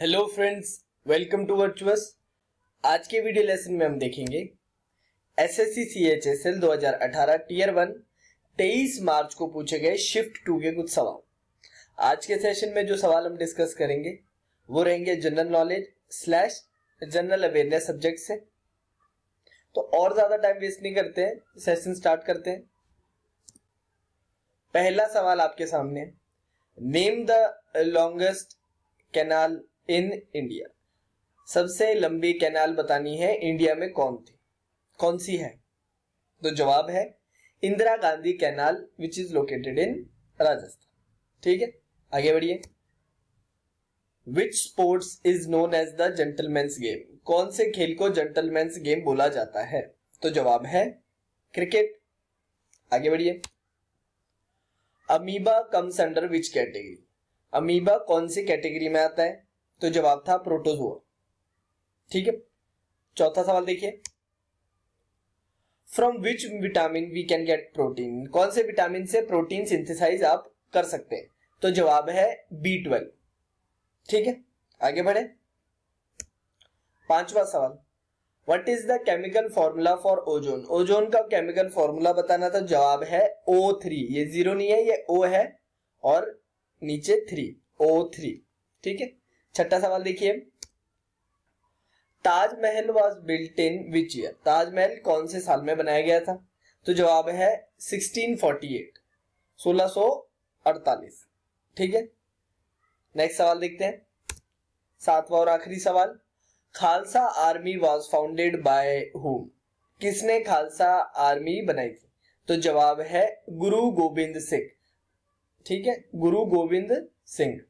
Hello friends welcome to virtuous आज के video lesson में हम देखेंगे S S C C H S L दो हज़ार अठारह टीयर वन तेईस मार्च को पूछे गए शिफ्ट टू के कुछ सवाल। आज के सेशन में जो सवाल हम डिस्कस करेंगे, वो रहेंगे general knowledge slash general awareness subject से। तो और ज़्यादा टाइम वेस्ट नहीं करते हैं सेशन स्टार्ट करते हैं। पहला सवाल आपके सामने name the longest canal in India. सबसे लंबी कैनाल बतानी है इंडिया में कौन थी? कौन सी है? तो जवाब है Indira Gandhi canal which is located in Rajasthan. ठीक है? आगे बढ़िए। Which sports is known as the gentleman's game कौन से खेल को जेंटलमैन्स गेम बोला जाता है? तो जवाब है क्रिकेट। आगे बढ़िए। Amoeba comes under which category amoeba कौन सी कैटेगरी में आता है? तो जवाब था प्रोटोजोआ ठीक है? चौथा सवाल देखिए। From which vitamin we can get protein कौन से विटामिन से प्रोटीन सिंथेसाइज आप कर सकते हैं? तो जवाब है बी ट्वेल्व ठीक है? आगे बढ़े। पांचवा सवाल। What is the chemical formula for ozone ozone का केमिकल फॉर्मूला बताना था, जवाब है ओ थ्री ये ज़ीरो नहीं है, ये ओ है और नीचे थ्री ओ थ्री ठीक है? छठा सवाल देखिए। Taj Mahal was built in which year Taj Mahal कौन से साल में बनाया गया था? तो जवाब है 1648 1648 ठीक है? नेक्स्ट सवाल देखते हैं। सातवां और आखिरी सवाल। Khalsa army was founded by whom किसने खालसा आर्मी बनाई थी? तो जवाब है गुरु गोविंद सिंह। ठीक है? गुरु गोविंद सिंह।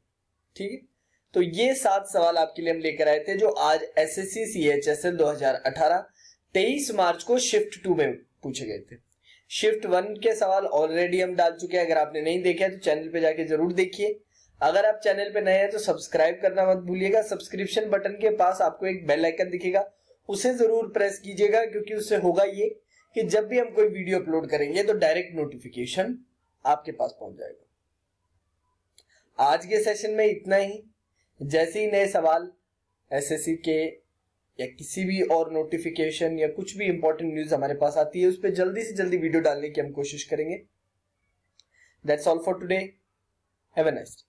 ठीक है? तो ये सात सवाल आपके लिए हम लेकर आए थे, जो आज S S C C H S L दो हज़ार अठारह, तेईस मार्च को शिफ्ट टू में पूछे गए थे। शिफ्ट वन के सवाल ऑलरेडी हम डाल चुके हैं, अगर आपने नहीं देखे तो चैनल पे जाके ज़रूर देखिए। अगर आप चैनल पे नए हैं तो सब्सक्राइब करना मत भूलिएगा, सब्सक्रिप्शन बटन के पास आपको एक बेल आइकन दिखेगा, उसे ज़रूर प्रेस कीजिएगा, क्योंकि उससे होगा ये कि जब भी हम कोई वीडियो अपलोड करेंगे तो डायरेक्ट नोटिफिकेशन आपके पास पहुँच जाएगा। आज के सेशन में इतना ही। जैसे ही नए सवाल एसएससी के या किसी भी और नोटिफिकेशन या कुछ भी इंपॉर्टेंट न्यूज़ हमारे पास आती है, उस पर जल्दी से जल्दी वीडियो डालने की हम कोशिश करेंगे। That's all for today have a nice